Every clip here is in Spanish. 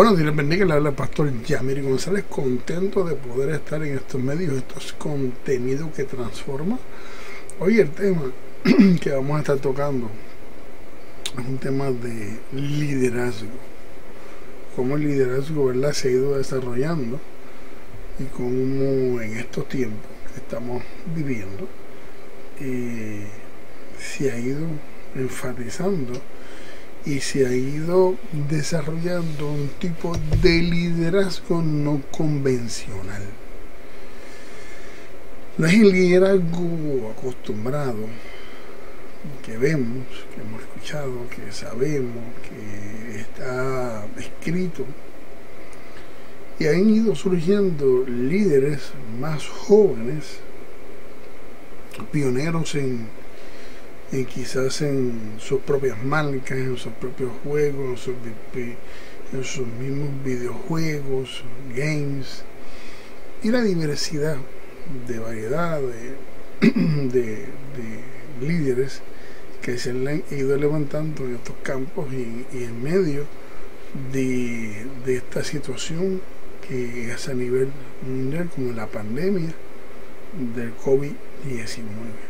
Bueno, Dios bendiga, le habla el pastor Yamiri González, contento de poder estar en estos medios, estos contenidos que transforma. Hoy el tema que vamos a estar tocando es un tema de liderazgo. Cómo el liderazgo ¿verdad? se ha ido desarrollando y cómo en estos tiempos que estamos viviendo eh, se ha ido enfatizando y se ha ido desarrollando un tipo de liderazgo no convencional. No es el liderazgo acostumbrado que vemos, que hemos escuchado, que sabemos, que está escrito. Y han ido surgiendo líderes más jóvenes, pioneros en y quizás en sus propias marcas, en sus propios juegos, en sus, mismos videojuegos, games, y la diversidad de variedad de, líderes que se han ido levantando en estos campos y, en medio de, de, esta situación que es a nivel mundial como la pandemia del COVID-19.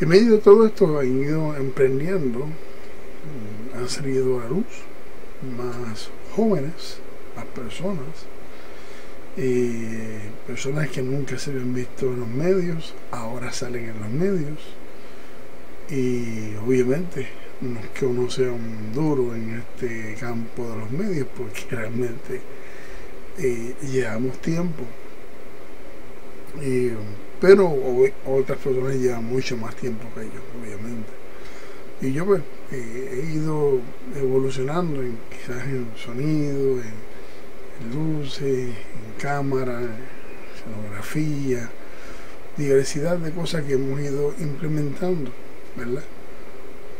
En medio de todo esto han ido emprendiendo, han salido a luz más jóvenes, más personas, personas que nunca se habían visto en los medios, ahora salen en los medios. Y obviamente no es que uno sea un duro en este campo de los medios, porque realmente eh, llevamos tiempo. Y, pero otras personas llevan mucho más tiempo que ellos, obviamente. Y yo pues he ido evolucionando en, quizás en sonido, en, luces, en cámara, en escenografía, diversidad de cosas que hemos ido implementando, ¿verdad?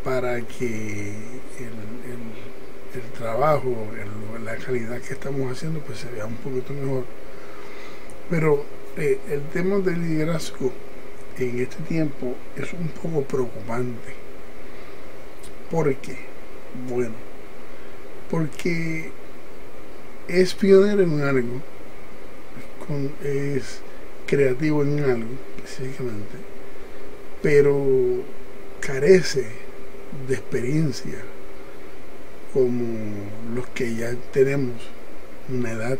Para que el, el trabajo, la calidad que estamos haciendo, pues se vea un poquito mejor. Pero eh, el tema del liderazgo en este tiempo es un poco preocupante. ¿Por qué? Bueno, porque es pionero en algo, es creativo en algo específicamente, pero carece de experiencia como los que ya tenemos una edad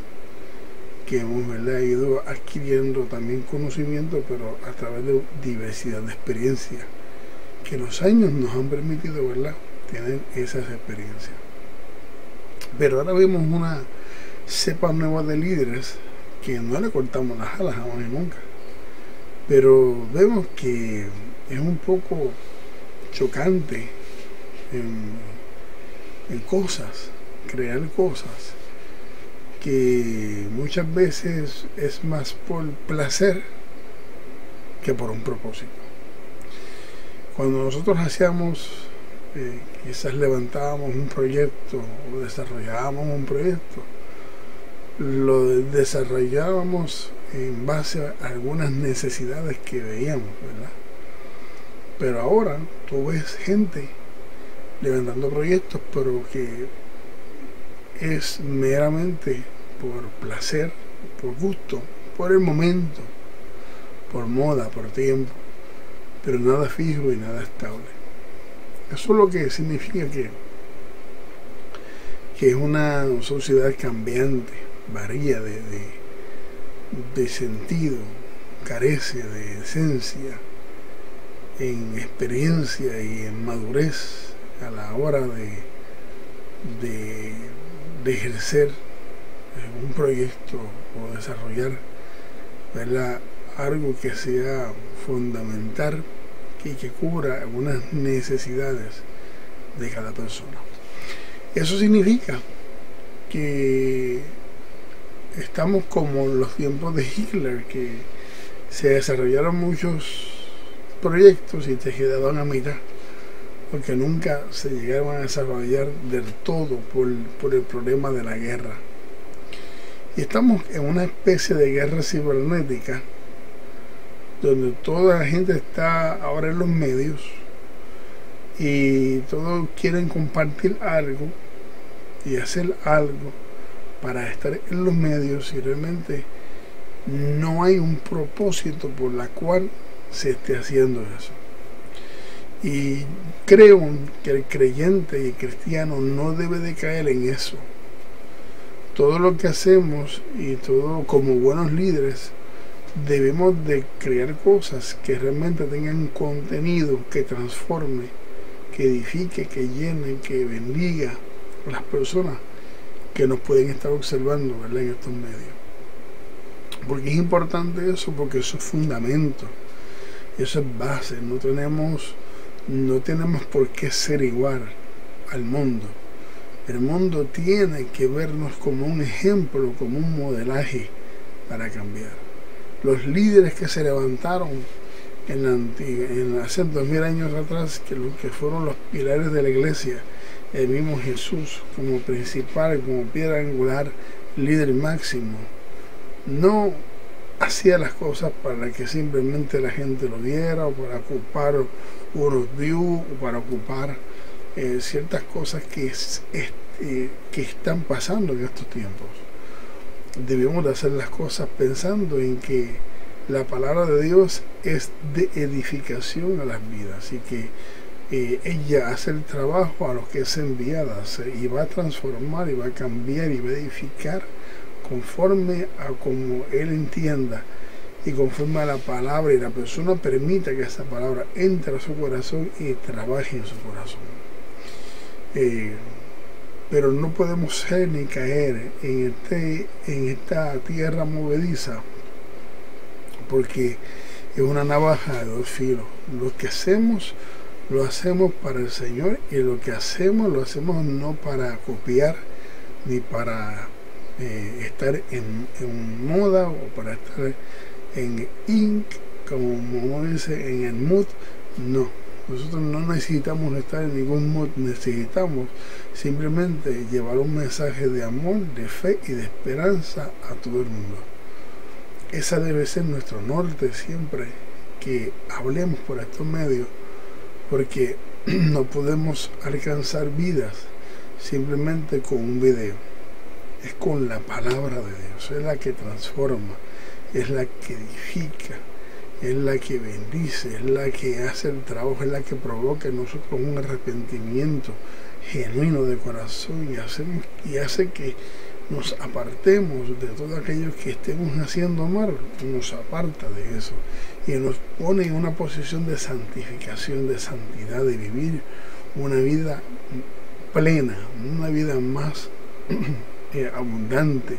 que hemos ido adquiriendo también conocimiento, pero a través de diversidad de experiencias, que los años nos han permitido tener esas experiencias. Pero ahora vemos una cepa nueva de líderes que no le cortamos las alas jamás y nunca. Pero vemos que es un poco chocante en cosas, crear cosas que muchas veces es más por placer que por un propósito. Cuando nosotros hacíamos, eh, quizás levantábamos un proyecto o desarrollábamos un proyecto, lo desarrollábamos en base a algunas necesidades que veíamos, ¿verdad? Pero ahora tú ves gente levantando proyectos, pero que es meramente por placer, por gusto, por el momento, por moda, por tiempo, pero nada fijo y nada estable. Eso es lo que significa que, que es una sociedad cambiante, varía de, de sentido, carece de esencia, en experiencia y en madurez a la hora de, de de ejercer eh, un proyecto o desarrollar algo que sea fundamental y que cubra algunas necesidades de cada persona. Eso significa que estamos como en los tiempos de Hitler, que se desarrollaron muchos proyectos y se quedaban a mitad porque nunca se llegaron a desarrollar del todo por, el problema de la guerra. Y estamos en una especie de guerra cibernética donde toda la gente está ahora en los medios y todos quieren compartir algo y hacer algo para estar en los medios y realmente no hay un propósito por la cual se esté haciendo eso. Y creo que el creyente y el cristiano no debe de caer en eso. Todo lo que hacemos y todo como buenos líderes debemos de crear cosas que realmente tengan contenido que transforme, que edifique, que llene, que bendiga a las personas que nos pueden estar observando en estos medios. Porque es importante eso, porque eso es fundamento, eso es base. No tenemos, no tenemos por qué ser igual al mundo. El mundo tiene que vernos como un ejemplo, como un modelaje para cambiar. Los líderes que se levantaron en, la antigua, en hace dos mil años atrás, que, que fueron los pilares de la iglesia, el mismo Jesús como principal, como piedra angular, líder máximo, no hacía las cosas para que simplemente la gente lo viera o para ocupar unos views o para ocupar eh, ciertas cosas que, eh, que están pasando en estos tiempos. Debemos de hacer las cosas pensando en que la palabra de Dios es de edificación a las vidas y que eh, ella hace el trabajo a los que es enviada y va a transformar y va a cambiar y va a edificar conforme a como Él entienda y conforme a la palabra y la persona permita que esa palabra entre a su corazón y trabaje en su corazón. Eh, pero no podemos ser ni caer en, este, en esta tierra movediza porque es una navaja de dos filos. Lo que hacemos, lo hacemos para el Señor y lo que hacemos, lo hacemos no para copiar ni para estar en, moda o para estar en ink, como dice, en el mood. No, nosotros no necesitamos estar en ningún mood, necesitamos simplemente llevar un mensaje de amor, de fe y de esperanza a todo el mundo. Esa debe ser nuestro norte siempre que hablemos por estos medios, porque no podemos alcanzar vidas simplemente con un video es con la palabra de Dios, es la que transforma, es la que edifica, es la que bendice, es la que hace el trabajo, es la que provoca en nosotros un arrepentimiento genuino de corazón y, y hace que nos apartemos de todo aquello que estemos haciendo mal, nos aparta de eso y nos pone en una posición de santificación, de santidad, de vivir una vida plena, una vida más abundante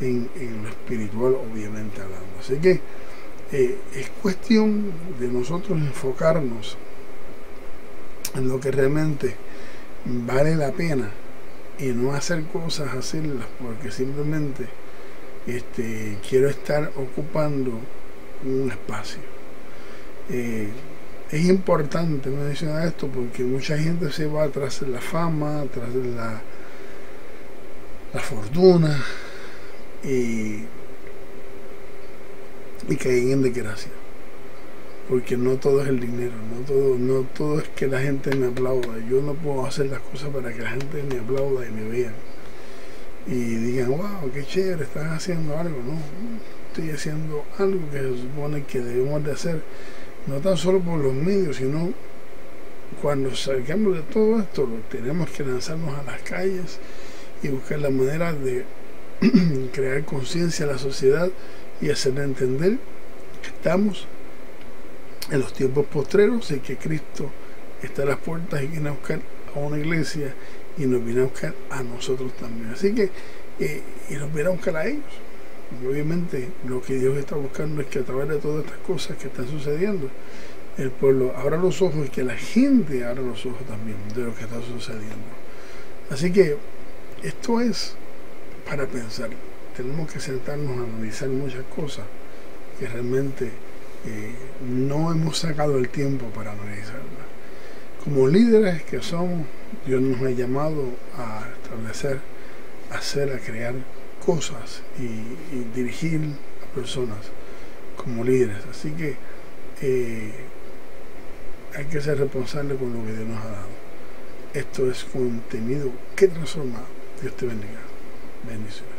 en, lo espiritual, obviamente hablando. Así que eh, es cuestión de nosotros enfocarnos en lo que realmente vale la pena y no hacer cosas, hacerlas porque simplemente este, quiero estar ocupando un espacio. Eh, es importante mencionar esto porque mucha gente se va tras la fama, tras la la fortuna y, y caen en desgracia. Porque no todo es el dinero, no todo, no todo es que la gente me aplauda. Yo no puedo hacer las cosas para que la gente me aplauda y me vea. Y digan, wow, qué chévere, estás haciendo algo, ¿no? Estoy haciendo algo que se supone que debemos de hacer, no tan solo por los medios, sino cuando salgamos de todo esto, tenemos que lanzarnos a las calles y buscar la manera de crear conciencia a la sociedad y hacerle entender que estamos en los tiempos postreros y que Cristo está a las puertas y viene a buscar a una iglesia y nos viene a buscar a nosotros también. Así que, eh, y nos viene a buscar a ellos. Obviamente lo que Dios está buscando es que a través de todas estas cosas que están sucediendo, el pueblo abra los ojos y que la gente abra los ojos también de lo que está sucediendo. Así que esto es para pensar. Tenemos que sentarnos a analizar muchas cosas que realmente eh, no hemos sacado el tiempo para analizarlas. Como líderes que somos, Dios nos ha llamado a establecer, a hacer, a crear cosas y, dirigir a personas como líderes. Así que eh, hay que ser responsable con lo que Dios nos ha dado. Esto es contenido que transforma Dios te bendiga. Bendiciones.